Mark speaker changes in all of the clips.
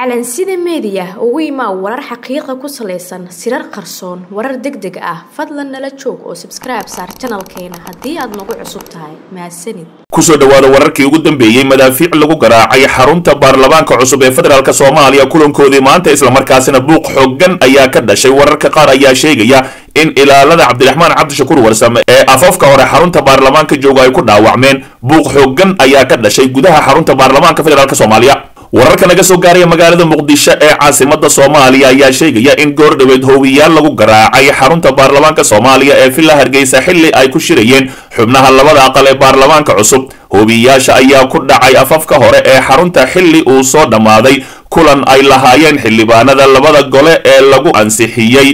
Speaker 1: calansida meediya ugu imaa warar xaqiiqa ku salaysan sirar qarsoon warar deg deg ah. Fadlan nala joog oo sabskribe saar janalkeena haddii aad nagu cusub tahay. Mahadsanid
Speaker 2: ku soo dhowaada wararkii ugu dambeeyey madaafiic lagu garaacay xarunta baarlamaanka cusub ee federaalk soomaaliya. Kulankoodii maanta islamarkaasina buuq xoogan ayaa ka dhashay. Wararka qaar ayaa sheegaya in ilaalada cabdiraxmaan cabdishakuur warsame ee afafka hore xarunta baarlamaanka jooga ay ku dhaawacmeen. Buuq xoogan ayaa ka dhashay gudaha xarunta baarlamaanka federaalk soomaaliya wararka naga soo gaaraya magaalada muqdisho ee caasimada soomaaliya ayaa sheegaya in goor dhoweed hoowiyaal lagu garaacay xarunta baarlamaanka soomaaliya ee villa hargeysa xilli ay ku shirayeen xubnaha labada aqal ee baarlamaanka cusub. Hoobiyayaasha ayaa ku dhacay afafka hore ee xarunta xilli uu soo dhammaaday. Kulan ay lahaayeen xildhibaanada labada gole ee lagu ansixiyey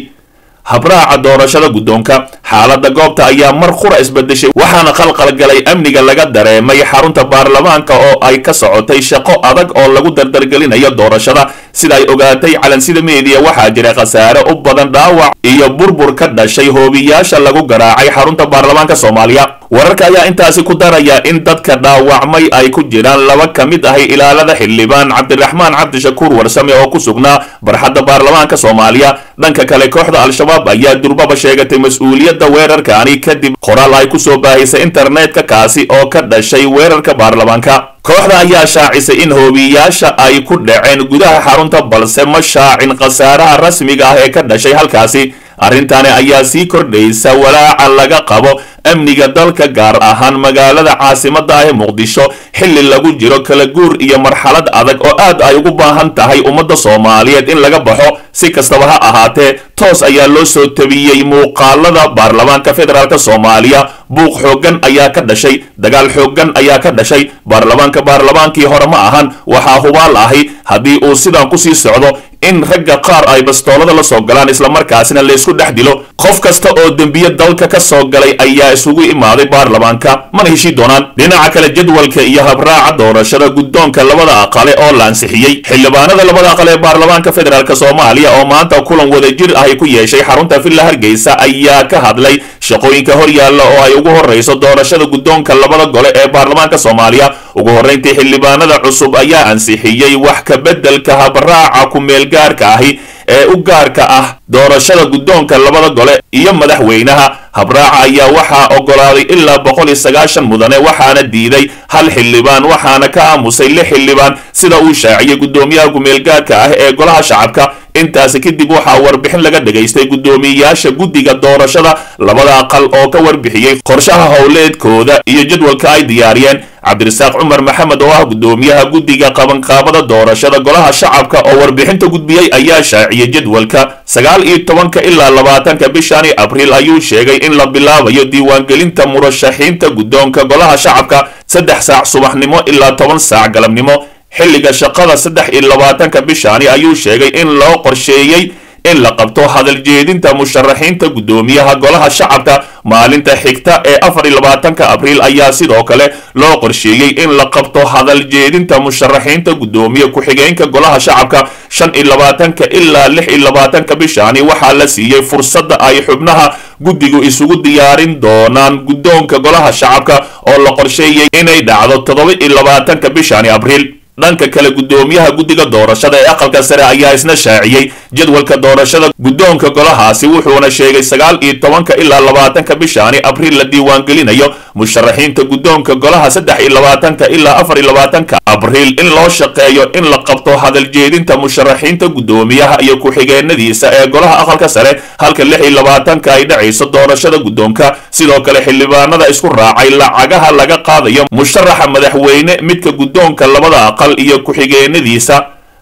Speaker 2: habraaca doorashada guddoonka xaaladda goobta ayaa mar qura isbedeshay waxaana qalqalgalay amniga laga dareemay xarunta baarlamaanka oo ay ka socotay shaqo adag oo lagu dardargelinayo doorashada. Sida ay ogaatay calansida meediya waxaa jira khasaare u badan dhaawac iyo burbur ka dhashay hoobiyaasha lagu garaacay xarunta baarlamaanka soomaaliya wararka ayaa intaasi ku daraya in dadka dhaawacmay ay ku jiraan laba ka mid ahay ilaalada xildhibaan cabdiraxmaan cabdishakuur warsame oo ku sugnaa barxadda baarlamaanka soomaaliya. Dhanka kale kooxda al-shabaab ayaa durbaba sheegatay mas'uuliyadda weerarkaani kadib qoraal ay ku soo baahisay internetka kaasi oo ka dhashay weerarka baarlamaanka. Kooxda ayaa shaacisay in hoobiyayaasha ay ku dhaceen gudaha xarunta balse ma shaacin khasaaraha rasmiga ah ee ka dhashay halkaasi arrintani ayaa sii kordhaysa walaaca laga qabo amniga dalka gaar ahaan magaalada caasimada ah ee muqdisho. Xilli lagu jiro kala guur iyo marxalad adag oo aad ay ugu baahan tahay ummadda soomaaliyeed in laga baxo. Si kastaba ha ahaatee toos ayaa loo soo tabiyey muuqaalada baarlamaanka federaalk soomaaliya. Buuq xoogan ayaa ka dhashay dagaal xoogan ayaa ka dhashay. Baarlamaanka baarlamaankii hore ma ahan waxaa hubaal ahi haddii uu sidan ku sii socdo in ragga qaar ay bastoolada la soo galaan islamarkaasina laysku dhex dilo. Qof kasta oo dembiye dalka ka soo galay ayaa isugu imaaday baarlamaanka. Mana heshii doonaan? Dhinaca kale jadwalka iyo habraaca doorashada guddoonka labada aqale oo la ansixiyey. Xildhibaanada labada aqal ee baarlamaanka federaalk soomaaliya oo maanta kulan wadajir ahi ku yeeshay xarunta villa hargeysa ayaa ka hadlay shaqooyinka hor yaalla oo ay ugu horreyso doorashada guddoonka labada gole ee baarlamaanka soomaaliya ugu horreyntii xildhibaanada cusub ayaa ansixiyey wax ka beddelka habraaca ku-meelgaarka ahi ee u gaarka ah doorashada guddoonka labada gole iyo madaxweynaha. Habraaca ayaa waxaa oggolaaday ilaa boqol iyo sagaashan mudane waxaana diiday hal xildhibaan waxaana ka aamusay lix xildhibaan sida uu shaaciyey guddoomiyaha ku-meelgaarka ah ee golaha shacabka intaasi kadib waxaa warbixin laga dhagaystay guddoomiyeyaasha guddiga doorashada labada aqal oo ka warbixiyey qorshaha howleedkooda iyo jadwalka ay diyaariyeen. Cabdirasaaq cumar maxamed oo ah guddoomiyaha guddiga qabanqaabada doorashada golaha shacabka oo warbixinta gudbiyey ayaa shaaciyey jadwalka. Sagaal iyo tobanka ilaa labaatanka bishani abriil ayuu sheegay in la bilaabayo diiwaangelinta murashaxiinta guddoonka golaha shacabka saddex saac subaxnimo ilaa toban saac galabnimo xilliga shaqada saddex iyo labaatanka bishani ayuu sheegay in loo qorsheeyey in la qabto hadal jeedinta musharaxiinta guddoomiyaha golaha shacabka. Maalinta xigta ee afar iyo labaatanka abriil ayaa sidoo kale loo qorsheeyey in la qabto hadal jeedinta musharaxiinta guddoomiye ku-xigeenka golaha shacabka. Shan iyo labaatanka ilaa lix iyo labaatanka bishani waxaa la siiyey fursadda ay xubnaha guddigu isugu diyaarin doonaan guddoonka golaha shacabka oo la qorsheeyey inay dhacdo toddoba iyo labaatanka bishani abriil dhanka kale guddoomiyaha guddiga doorashada ee aqalka sare ayaa isna shaaciyey. Jadwalka doorashada guddoonka golahaasi wuxuuna sheegay sagaal iyo tobanka ilaa labaatanka bishaani abriil la diiwaangelinayo musharaxiinta guddoonka golaha saddex iyo labaatanka ilaa afar iyo labaatanka abriil in loo shaqeeyo in la qabto hadal jeedinta musharaxiinta guddoomiyaha iyo ku-xigeenadiisa ee golaha aqalka sare halka lix iyo labaatanka ay dhacayso doorashada guddoonka. Sidoo kale xildhibaanada isku raacay lacagaha laga qaadayo musharaxa madaxweyne midka guddoonka labada aqal iyo ku-xigeenadiisa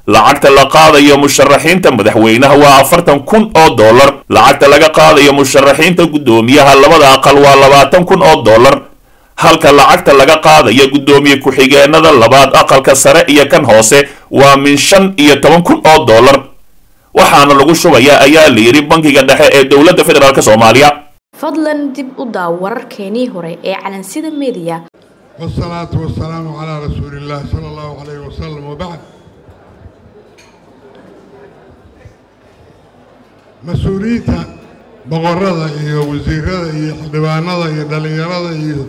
Speaker 2: lacagta la qaadayo musharaxiinta madaxweynaha waa afartan kun oo dollar. Lacagta laga qaadayo musharaxiinta guddoomiyaha labada aqal waa labaatan kun oo dollar. Halka lacagta laga qaadayo guddoomiye ku-xigeennada labaad aqalka sare iyo kan hoose waa min shan iyo toban kun oo dollar. Waxaana lagu shubayaa ayaa la yidhi bankiga dhexe ee dowladda federaalk soomaaliya.
Speaker 1: Fadlan dib u daaw wararkeenii hore ee calansida
Speaker 3: mediya wsalaatu wasalaamu calaa rasuulillahi sala allahu calayh wasalam wabacd mas'uuliyiinta boqorada iyo wasiirada iyo xildhibaanada iyo dhallinyarada iyo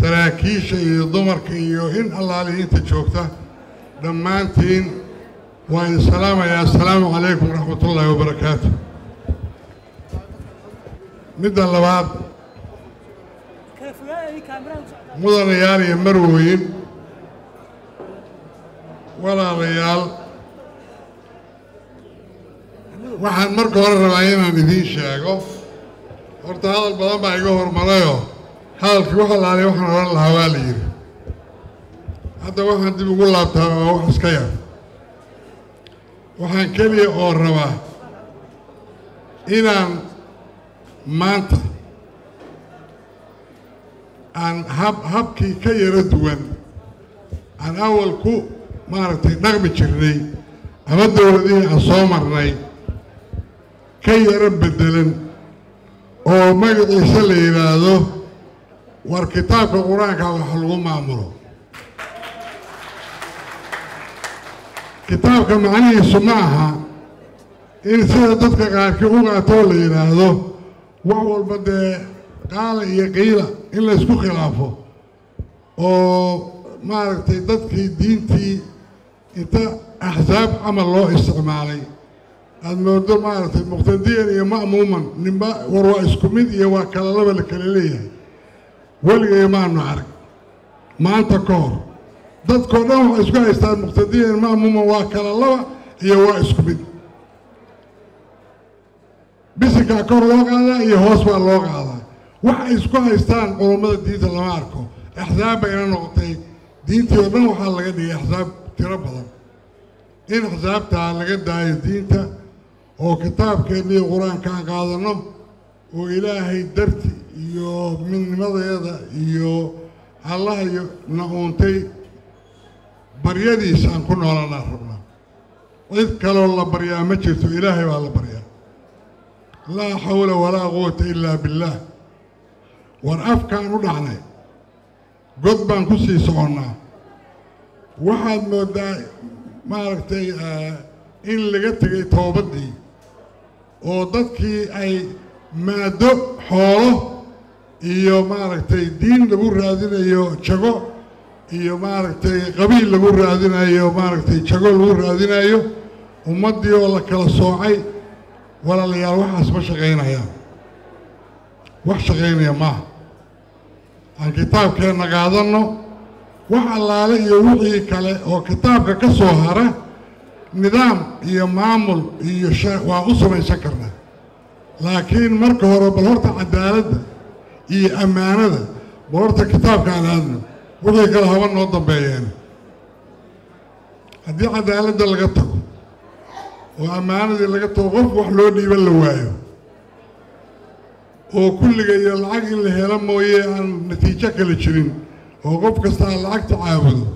Speaker 3: saraakiisha iyo dumarka iyo in allaalihiinta joogta dhammaantiin waa idin salaamayaa. Assalaamu calaykum waraxmat ullaahi wabarakaatu. Midda labaad mudanayaal iyo marwooyin walaalayaal waxaan marka hore rabaa inaan idiin sheego. Horta hadal badan baa iga hormarayoo hadalkii wax alaaliya waxaan odhan lahaa waa la yidhi. Hadda waxaan dib ugu laabtaa waa wax iska yar. Waxaan keliya oo rabaa inaan maanta aan hab habkii ka yaro duwan aan awal ku maaragtay dhaqmi jirnay ama dowladihii aan soo marnay ka yaro beddelan oo magaciisa la yidhaahdo war kitaabka qur'aanka wax lagu maamulo. Kitaabka macnihiisu ma aha in sida dadka qaarkii u qaatoo la yidhaahdo wax walba dee qaala iyo qiila in la ysku khilaafo oo maaragtay dadkii diintii inta axsaab camal loo isticmaalay aada moodo maaragtay muqtadiyan iyo ma'muuman ninba war waa isku mid iyo waa kala laba la kala leeyahay. Weligay maanu arag. Maanta ka hor. Dadkao dhan waxay isku haystaan muqtadiyan ma'muuman waa kala laba iyo waa isku mid. Bisinkaa kor loo qaadaa iyo hoos baa loo qaadaa. Waxay isku haystaan culummada diinta lama arko. Axsaab bayna noqotay. Diintii oo dhan waxaa laga dhigay axsaab tiro badan. In axsaabtaa laga daayo diinta oo kitaabkeenna iyo qur'aankaan qaadanno oo ilaahay darti iyo midnimadeeda iyo allaha na uuntay baryadiisa aan ku noolanaa rabnaa. Cid kaloo la baryaa ma jirto ilaahay baa la baryaa. Laa xawla walaa quwata ilaa billaah war afkaan u dhacnay god baan ku sii soconnaa. Waxaad mooddaa maaragtay in laga tegay toobaddii oo dadkii ay maado xoolo iyo maaragtay diin lagu raadinayo jago iyo maaragtay qabiil lagu raadinayo maaragtay jago lagu raadinayo ummaddii oo la kala soocay walaalayaal waxaas ma shaqaynayaan. Wax shaqaynaya maaha aan kitaabkeenna qaadanno wax allaale iyo wixii kale oo kitaabka ka soo hara nidaam iyo maamul iyo waa u samaysan karnaa laakiin marka hore bal horta cadaaladda iyo ammaanada bal horta kitaabka aan aadno wixii kale haba noo dambeeyeen haddii cadaaladda laga tago oo ammaanadii laga tago qof wax loo dhiiban la waayo. Oo kulliga iyo lacag in la helo mooye aan natiijo kale jirin oo qof kasta aan lacagta caabudo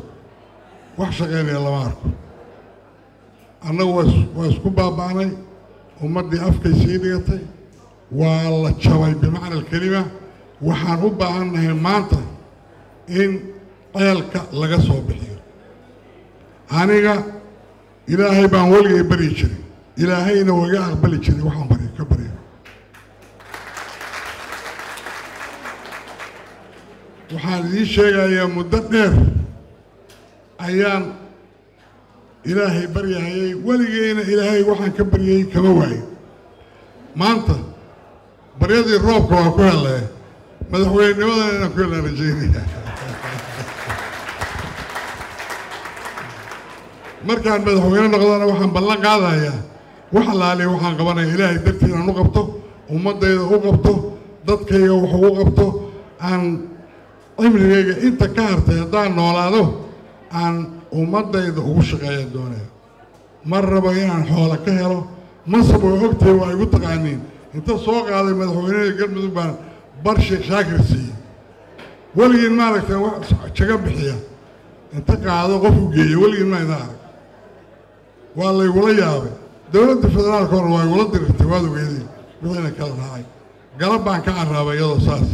Speaker 3: wax shaqaynaya lama arko annagu waa isku baaba'nay ummaddii afkay sii dhigatay waa la jabay bimacna alkelima waxaan u baahan nahay maanta in ceelka laga soo bixiyo. Aniga ilaahay baan weligay baryi jiray. Ilaahayna waga aqbali jiray waxaan baryo ka baryo waxaan idiin sheegayaa muddo dheer ayaan ilaahay baryahayay weligeyna ilaahay waxaan ka baryayay kama waayo. Maanta baryadii roobka waa ku helay madaxweynenimadan inaan ku helaan rajaynaya markaan madaxweyne noqdana waxaan ballan qaadayaa wax allaaliya waxaan qabanaya ilaahay dartii inaan u qabto ummaddayda u qabto dadkayga wax ugu qabto aan cimrigayga inta ka hartay haddaan noolaado aan ummaddayda ugu shaqeeya doonaya. Mar rabo inaan xoola ka helo? Masab way ogtahay waa igu taqaaniin. Inta soo qaaday madaxweynehii galmudug baan bar sheekh shaakir siiyey. Weligiin maaragtay wax jaga bixiya. Inta qaado qof u geeya weligiin ma ida arag. Waa laygula yaabay. Dowladda federaalka hore waa igula dirirtay waad ogeedeen. Wixiina kala raacay. Galab baan ka carraabay iyadoo saas.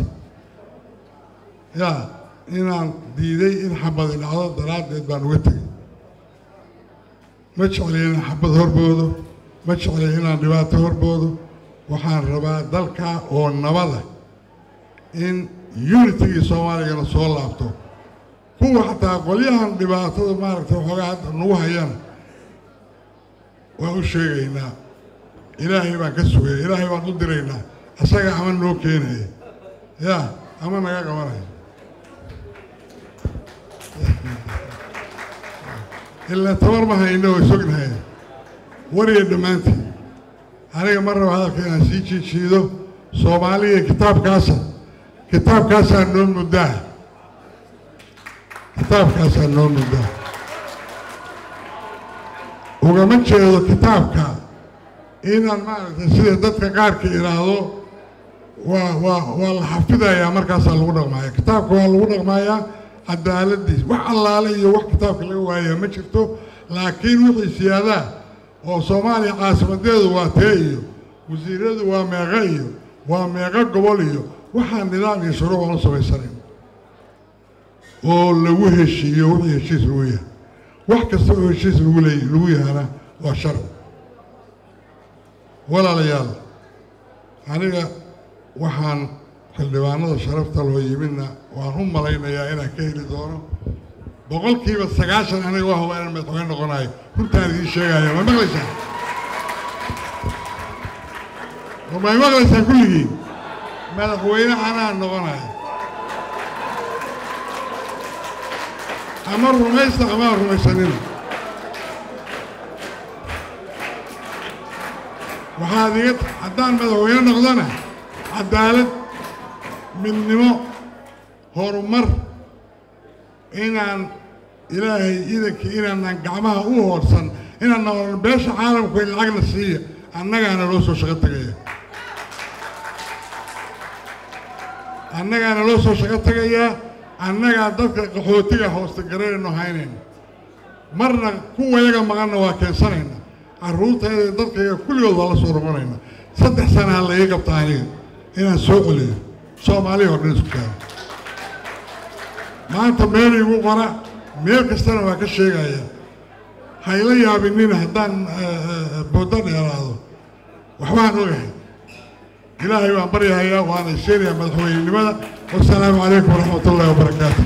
Speaker 3: Yaa inaan diiday in xabadi dhacdo daraaddeed baan uga tegey. Ma jecliy inaan xabad horboodo? Ma jecliy inaan dhibaato horboodo? Waxaan rabaa dalkaa oo nabada in unitigii soomaaligana soo laabto. Kuwa xataa qolyahan dhibaatada maaragtay waxoogaa hadda nagu hayana waa u sheegaynaa. Ilaahay baan ka sugaya ilaahay baan u diraynaa. Asaga ama noo keenaya yaa ama naga qabanaya ilaa tabar ma hayno way sognahay wariya aniga mar raba hadalka inaan sii jiijiido soomaaliya kitaabkaasa. Kitaabkaasaa noo muddaa. Kitaabkaasaa noo muddaa. Ugama jeedo kitaabka inaan maaragtay sida dadka qaarka idhaahdo waa waa waa la xafidayaa markaasaa lagu dhaqmaaya kitaabka waa lagu dhaqmayaa cadaaladiis wax allaale iyo wax kitaabka laga waayaa ma jirto. Laakiin wixii siyaadaa oo soomaaliya caasimadeedu waa tee iyo wasiiradu waa meeqo iyo waa meeqo gobol iyo waxaa nidaam iyo shuruuc u samaysanayn oo lagu heshiiyo wixii heshiis lagu yahay. Wax kasta oo heshiis lagu leey lagu yahana waa sharci walaalayaal aniga waxaan xildhibaanada sharafta loo yimidna waan u malaynayaa inaan ka heli doono. Boqolkiiba sagaashan aniga huba inaan madaxweyne noqonayo runtaan idiin sheegaya ma maqlaysaan may maqlaysaan kulligiin madaxweyne anaa noqonayo ama rumaysta ama rumaysanina. Waxaad iga haddaan madaxweyne noqdona cadaalad midnimo horumar inaan ilaahay idankii inaanaan gacmaha u hoorsan inaan noqon beesha caalamku in lacagna siiya annagaana loo soo shaqo tegaya annagaana loo soo shaqo tegayaa annagaa dadka qaxootiga hoosta gararayno haynayna marna kuwayaga maqanna waa keensanayna. Carruurtayda dadkayga kulligood waa la soo noqonayna saddex sanaa la ii qabta aniga. Inaan soo celiyo soomaaliya oo dhan isku taaro maanta meel igu qora meel kastana waa ka sheegaya hayla yaabinina haddaan boodo dheeraado waxbaan ogahay ilaahay waan baryahayaa waana sheegayaa madaxweynenimada wasalaamu calaykum waraxmat ullahi wabarakaatu